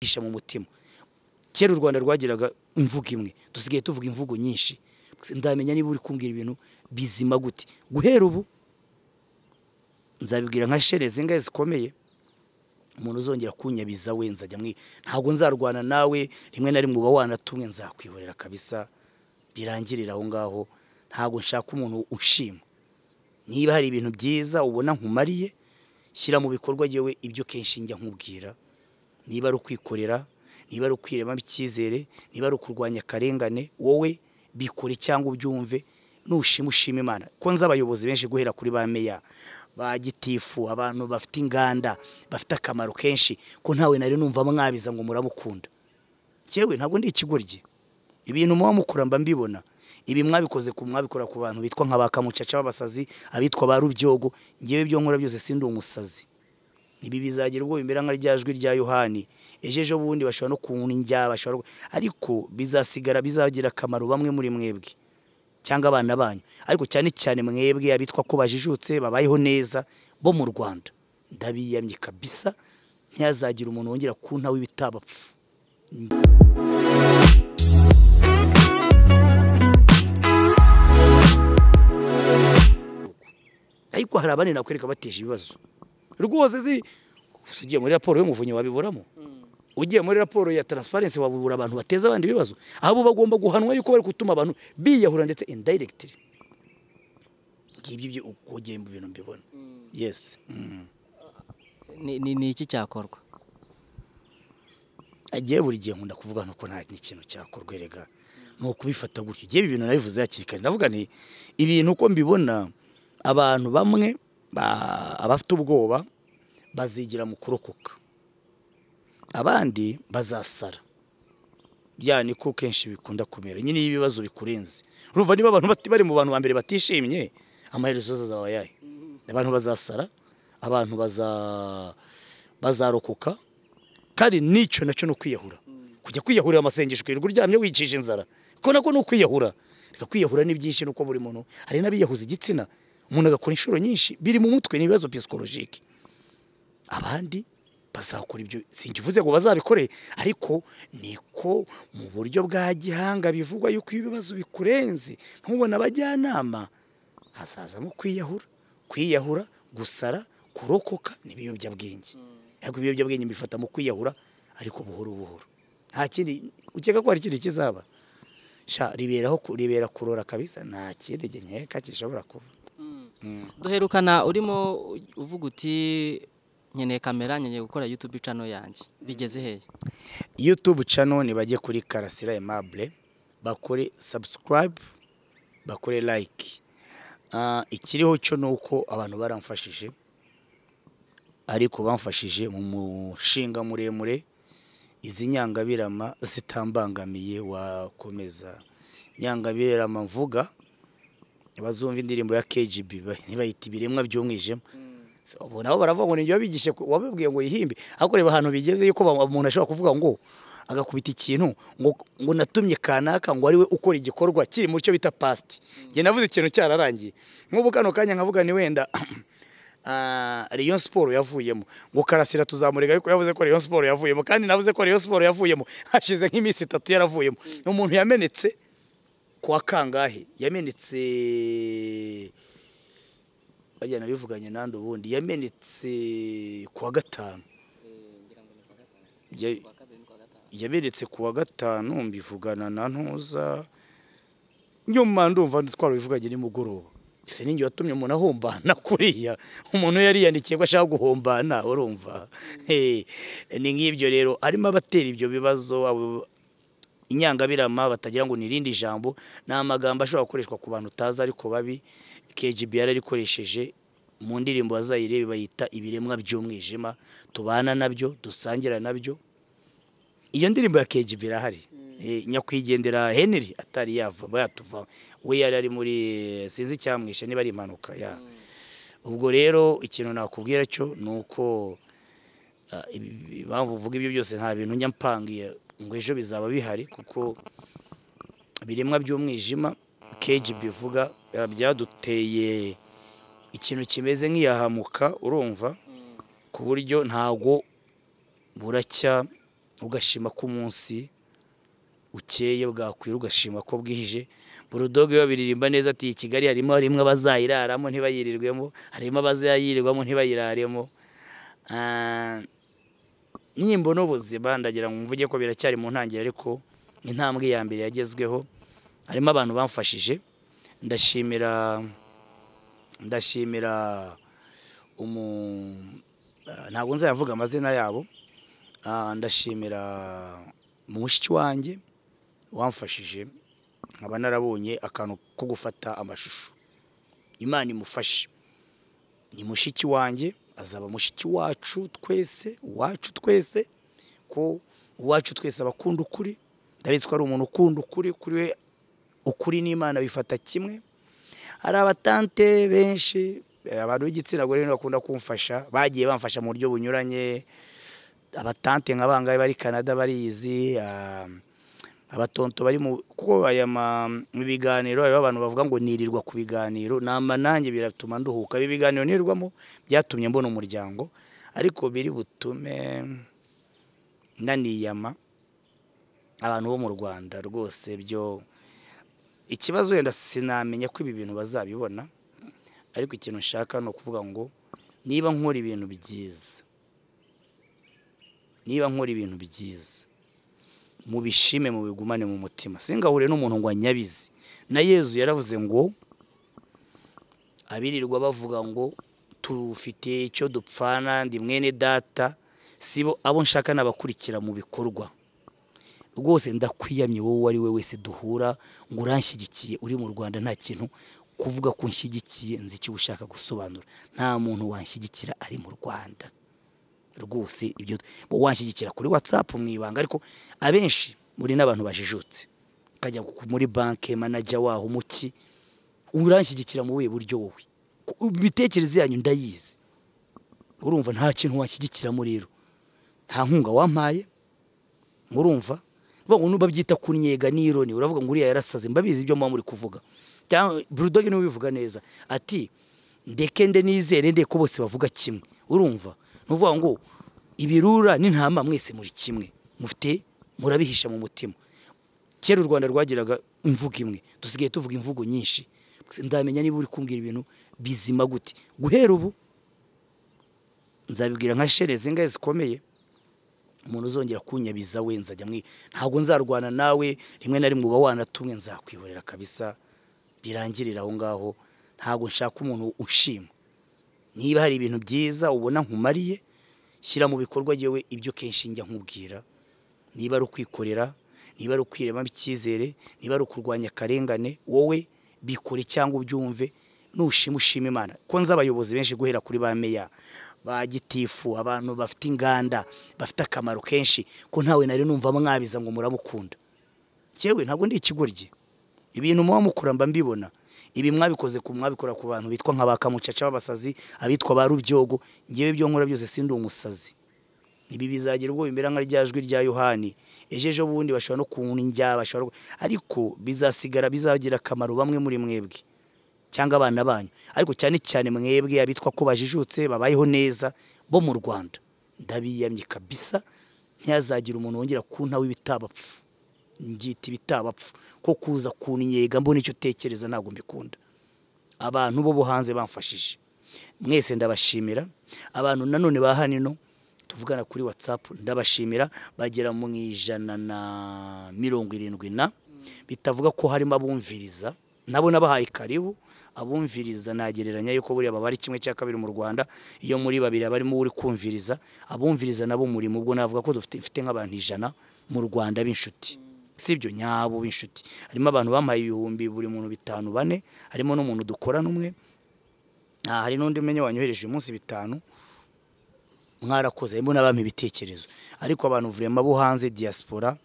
kwisha mu mutima. Kera u rwanda rwagiraga imvugo imwe. Dusigaye tuvuga imvugo nyinshi. Ndamenya niba uri kumbwira ibintu bizima gute. Guhera ubu nzabibwira nka shere zingahe zikomeye. Umuntu uzongera kunyabiza we nzajya mwi ntabwo nzarwana nawe rimwe na rimwe uba wanatumwe nzakwihorera kabisa. Birangirira aho ngaho. Ntabwo nshaka umuntu ushima. Niba hari ibintu byiza ubona nkumariye shyira mu bikorwa yewe ibyo kenshi njya nkubwira. Niba ari ukwikorera niba ari ukwiremamo icyizere niba ari ukurwanya akarengane wowe bikore cyangwa ubyumve nushima ushima imana. Ko nzi abayobozi benshi guhera kuri ba meya ba gitifu abantu bafite inganda bafite akamaro kenshi ko ntawe nari numva mwabiza ngo muramukunda yewe ntabwo ndi ikigoryi. Ibintu muba mukora mba mbibona. Ibi mwabikoze ku mwabikora ku bantu bitwa nka ba kamucaca b'abasazi abitwa ba rubyogo ngewe ibyo nkora byose sindi umusazi. Ibi bizagira ubwo bimera nka rya jwi rya yohani. Ejo ejo bundi bashobora no kunjya bashobora ariko bizasigara bizagira akamaro bamwe muri mwebwe cyangwa abana banyu. Ariko cyane cyane mwebwe abitwa ko bajijutse babayeho neza bo mu rwanda. Ndabiyamye kabisa ntihazagira umuntu wongera kuntaho ibitabapfu ariko hari abandi nakwereka bateje ibibazo. Rwose ugiye muri raporo y'umuvunyi wabiburamo ugiye muri raporo ya taransiparensi wabura abantu bateza abandi ibibazo abo bagomba guhanwa yuko bari gutuma abantu biyahura ndetse indiregitiri ngibyo ibyo ugiye mu bintu mbibona. Yesi ni iki cyakorwa? Agiye buri gihe nkunda kuvuga nuko nta n'ikintu cyakorwa erega. Ni ukubifata gutyo. Igihe ibi bintu nabivuze hakiri kare ndavuga ni ibintu uko mbibona abantu bamwe abafite ubwoba bazigira mu kurokoka. Abandi bazasara. Bya niko kenshi bikunda kumera. Nyine iyo ibibazo bikurenze. Urumva niba abantu bari mu bantu ba mbere batishimye amaherezo azaba yayo abantu bazasara abantu bazarokoka kandi n'icyo na cyo ni ukwiyahura. Kujya kwiyahurira amasengesho ukirirwa uryamye wicisha inzara. Kuko nako ni ukwiyahura? Reka kwiyahura ni byinshi nuko buri muntu hari n'abiyahuza igitsina. Umuntu agakora inshuro nyinshi biri mu mutwe n'ibibazo pisikolojike abandi bazakora ibyo. Sinkivuze ngo bazabikore ariko niko mu buryo bwa gihanga bivugwa yuko ibibazo bikurenze ntubone abajyanama hazazamo kwiyahura kwiyahura gusara kurokoka n'ibiyobyabwenge ariko ibiyobyabwenge mbifata mu kwiyahura ariko buhoro buhoro. Nta kindi ukeka ko hari ikindi kizaba? Riberaho ribera kurora kabisa? Nta kindi nkeka gishobora kuba. Duherukana urimo uvuga uti nkeneye kamera nkeneye gukora yutube cano yanjye. Bigeze hehe? Yutube cano ntibajye kuri karasira emabure bakore sabusikarayibu bakore layike ikiriho cyo ni uko abantu baramfashije ariko bamfashije mu mushinga muremure izi nyangabirama zitambangamiye wakomeza nyangabirama mvuga bazumva indirimbo ya KGB ntibayita ibiremwa by'umwijima. Ubu nabo baravuga ngo ni byo bigishe wabibwiye ngo yihimbe ariko reba ahantu bigeze yuko umuntu ashobora kuvuga ngo agakubita ikintu ngo natumye kanaka ngo ari we ukora igikorwa kiri mu cyo bita past. Njye navuze ikintu cyararangiye. Nk'ubu kano kanya nkavuga ni wenda Rayon Sport yavuyemo. Ngo karasira tuzamurega ariko yavuze ko Rayon Sport yavuyemo. Kandi navuze ko Rayon Sport yavuyemo hashize nk'iminsi itatu yaravuyemo. Umuntu yamenetse kuwa kangahe. Yamenetse bajyana bivuganye nandi ubundi yamenetse kuwa gatanu. Yamenetse kuwa gatanu mbivugana na ntuza nyuma ndumva twarabivuganye nimugoroba. Ese ninjye watumye umuntu ahombana kuriya? Umuntu yari yandikiye ko ashaka guhombana urumva? Ni nk'ibyo rero. Arimo abatera ibyo bibazo inyangabirama batagira ngo ni irindi jambo ni amagambo ashobora gukoreshwa ku bantu utazi ariko babi. KGB yararikoresheje mu ndirimbo bazayirebe bayita ibiremwa by'umwijima tubana na byo dusangira na byo. Iyo ndirimbo ya KGB irahari nyakwigendera Henry atari yava yatuva we yari ari muri sinzi icyamwishe niba ari impanuka ya. Ubwo rero ikintu nakubwira cyo ni uko impamvu uvuga ibyo byose nta bintu njya mpangiye ngo ejo bizaba bihari kuko ibiremwa by'umwijima KGB bivuga byaduteye ikintu kimeze nk'iyahamuka urumva? Ku buryo ntago buracya ugashima ko umunsi ukeye bwakwira ugashima ko bwije. Burudoge iyo biririmba neza ati kigali harimo harimo abazayiraramo ntibayirirwemo harimo abazayirirwamo ntibayiraremo. Ah, nimbona ubuzima ndagira ngo mvuge ko biracyari mu ntangiriro ariko intambwe ya mbere yagezweho harimo abantu bamfashije. Ndashimira ndashimira umu ah, ntabwo nzayavuga amazina yabo. Ah, ndashimira mushiki wanjye wamfashije nkaba narabonye akantu ko gufata amashusho. Imana imufashe. Ni mushiki wanjye azaba mushiki wacu twese wacu twese ko uwacu twese aba akunda ukuri. Ndabizi ko ari umuntu ukunda ukuri kuri we ukuri n'imana bifata kimwe. Hari abatante benshi eh, abantu b'igitsina gore bakunda kumfasha bagiye bamfasha mu buryo bunyuranye. Abatante nka bangahe bari canada barizi ah, abatonto bari mu kuko aya biganiro hariho abantu bavuga ngo nirirwa ku biganiro. Nama nanjye biratuma nduhuka. Ibi biganiro nirirwamo byatumye mbona umuryango. Ariko biri butume naniyama abantu bo mu rwanda rwose byo ikibazo wenda sinamenya ko ibi bintu bazabibona ariko ikintu nshaka ni ukuvuga ngo niba nkora ibintu byiza niba nkora ibintu byiza mubishime mubigumane mu mutima. Singahure n'umuntu ngo anyabize. Na yezu yaravuze ngo abirirwa bavuga ngo tufite icyo dupfana ndi mwene data. Sibo abo nshaka n'abakurikira mu bikorwa. Rwose ndakwiyamye wowe uwo ari we wese duhura ngo uranshyigikiye uri mu rwanda nta kintu kuvuga ko unshyigikiye nzi icyo ushaka gusobanura. Nta muntu wanshyigikira ari mu rwanda. Rwose ibyo wanshyigikira kuri watsapu mu ibanga ariko abenshi muri n'abantu bajijutse. Ukajya muri banki manager waho umuki uranshyigikira mu buhe buryo wowe? Imitekerereze yanyu ndayizi. Urumva nta kintu wanshyigikiramo rero. Nta nkunga wampaye urumva bavuga ngo babyita kunyega n'ironi uravuga ngo uriya yarasaze mbabizi ibyo muba muri kuvuga. Cyangwa burudoge ni we ubivuga neza. Ati ndeke nde nizere nde ko bose bavuga kimwe. Urumva? Ni ukuvuga ngo ibirura n'intama mwese muri kimwe. Mufite murabihisha mu mutima. Kera u rwanda rwagiraga imvugo imwe. Dusigaye tuvuga imvugo nyinshi. Ndamenya niba uri kumbwira ibintu bizima gute. Guhera ubu nzabibwira nka shere zingahe zikomeye? Umuntu uzongera kunyabiza we nzajya mwi ntabwo nzarwana nawe rimwe na rimwe uba wanatumwe nzakwihorera kabisa birangirira aho ngaho ntabwo nshaka umuntu ushima. Niba hari ibintu byiza ubona nkumariye shyira mu bikorwa yewe ibyo kenshi njya nkubwira. Niba ari ukwikorera niba ari ukwiremamo icyizere niba ari ukurwanya akarengane wowe bikore cyangwa ubyumve nushima ushima imana. Ko nzi abayobozi benshi guhera kuri ba meya ba gitifu abantu bafite inganda bafite akamaro kenshi ko ntawe nari numva mwabiza ngo muramukunda. Yewe ntabwo ndi ikigoryi. Ibintu muba mukora mba mbibona. Ibi mwabikoze ku mwabikora ku bantu bitwa nka ba kamucaca b'abasazi abitwa ba rubyogo ngewe ibyo nkora byose sindi umusazi. Ibi bizagira ubwo bimera nka rya jwi rya yohani. Ejo ejo bundi bashobora no kunjya bashobora ariko bizasigara bizagira akamaro bamwe muri mwebwe. Cyangwa abana banyu. Ariko cyane cyane mwebwe abitwa ko bajijutse babayeho neza bo mu rwanda. Ndabiyamye kabisa ntihazagire umuntu wongera kuntaho ibitabapfu. Ngita ibitabapfu. Ko kuza kunyega mbona icyo utekereza ntabwo mbikunda. Abantu bo bo hanze bamfashije. Mwese ndabashimira. Abantu nanone ba hano tuvugana kuri watsapu ndabashimira. Bagera mu ijana na mirongo irindwi na bitavuga ko harimo abumviriza. Nabo nabahaye karibu. Abumviriza nagereranya yuko buriya baba ari kimwe cya kabiri mu rwanda iyo muri babiri abarimo uri kumviriza abumviriza nabo muri mu bwo navuga ko dufite nk'abantu ijana mu rwanda b'inshuti. Sibyo nyabo b'inshuti. Harimo abantu bampaye ibihumbi buri muntu bitanu bane harimo n'umuntu dukorana umwe. Hari n'undi umenya wanyohereje uyu munsi bitanu mwarakoze harimo n'abampa ibitekerezo. Ariko abantu vurema bo hanze diaspora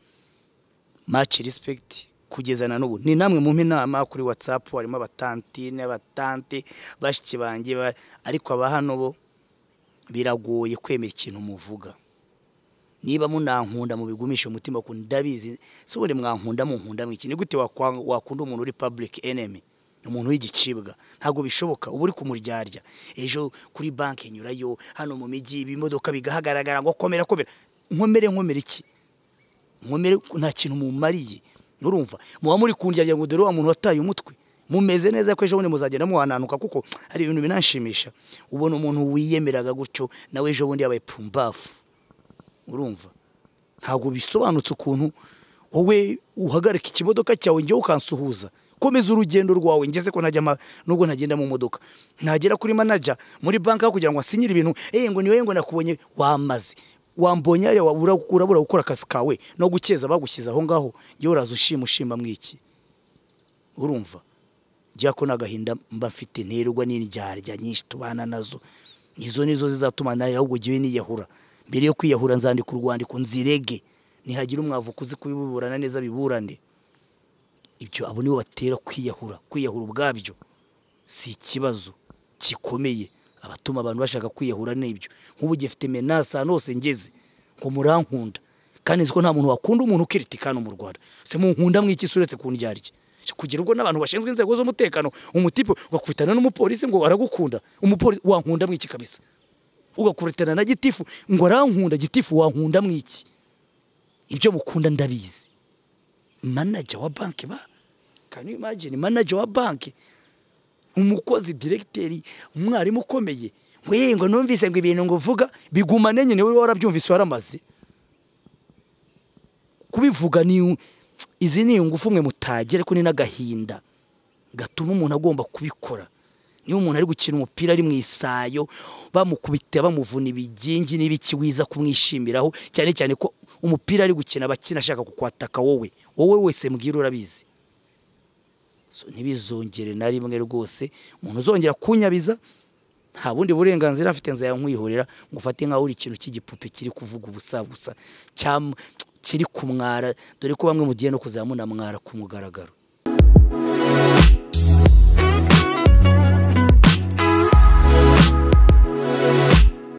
match respect. Kugeza na n'ubu. Ni namwe mu inama kuri whatsapp harimo abatantine abatante bashiki banjye ba- ariko aba hano bo biragoye kwemera ikintu muvuga. Niba munankunda mubigumisha umutima ku ndabizi si ubundi mwankunda munkunda mwiki? Ni gute wakunda umuntu uri public enemy? Umuntu w'igicibwa. Ntabwo bishoboka. Uba uri kumuryarya. Ejo kuri banki nyurayo hano mu mijyi ibimodoka bigahagaragara ngo komera komera. Nkomere nkomere iki? Nkomere nta kintu mumariye. Urumva? Muba muri kundya ngo dore wa muntu wataye umutwe. Mumeze neza ko ejo bundi muzagenda muhananuka kuko hari ibintu binanshimisha. Ubona umuntu wiyemeraga gutyo nawe ejo bundi yabaye pumbafu. Urumva? Ntabwo bisobanutse ukuntu wowe uhagarika ikimodoka cyawe njyewe ukansuhuza. Komeza urugendo rwawe ngeze ko najya nubwo ntagenda mu modoka. Nagera kuri manaja muri banki aho kugira ngo asinyire ibintu. Eh ngo ni we ngo nakubonye. Wamaze. Wambonye urabura gukora akazi kawe no gukeza bagushyize aho ngaho. Njyewe uraza ushima ushima mwiki? Urumva? Njya ko n'agahinda mba mfite nterwa n'indyarya nyinshi tubana na zo. Izo nizo zizatuma nawe ahubwo ngewe niyahura. Mbere yo kwiyahura nzandika urwandiko nzirege. Nihagira umwavuka uzi kubiburana neza biburane. Ibyo abo nibo batera kwiyahura. Kwiyahura ubwabyo si ikibazo gikomeye abatuma abantu bashaka kwiyahura n'ibyo. Nk'ubu gifite menasi ahantu hose ngeze ngo murankunda. Kandi ko nta muntu wakunda umuntu ukiritikana mu rwanda se munkunda mwiki uretse kundyarya kugira ubwo n'abantu bashinzwe inzego z'umutekano umutipe ugakubitana n'umupolisi ngo aragukunda umupolisi wankunda mwiki kabisa. Ugakubitana na gitifu ngo arankunda gitifu wankunda mwiki ibyo mukunda ndabizi. Manager wa banki ba? You imagine? Manager wa banki. Umukozi directeur umwarimu ukomeye. We ngo numvise ngo ibintu ngo uvuga bigumane nyine wowe warabyumvise waramaze. Kubivuga ni izi ni ingufu mwe mutagira ariko ni n'agahinda. Gatuma umuntu agomba kubikora. Niba umuntu ari gukina umupira ari mu isayo bamukubita bamuvuna ibigingi n'ibiki wiza kumwishimiraho cyane cyane ko umupira ari gukina abakina ashaka kukwataka wowe. Wowe wese mbwira urabizi. ntibizongere na rimwe rwose. Umuntu uzongera kunyabiza nta bundi burenganzira afite nzu yankwihorera ngo ufate nkaho uri ikintu cy'igipupe kiri kuvuga ubusa gusa kiri kumwara dore ko bamwe mugiye no kuzamuna mwara ku mugaragaro.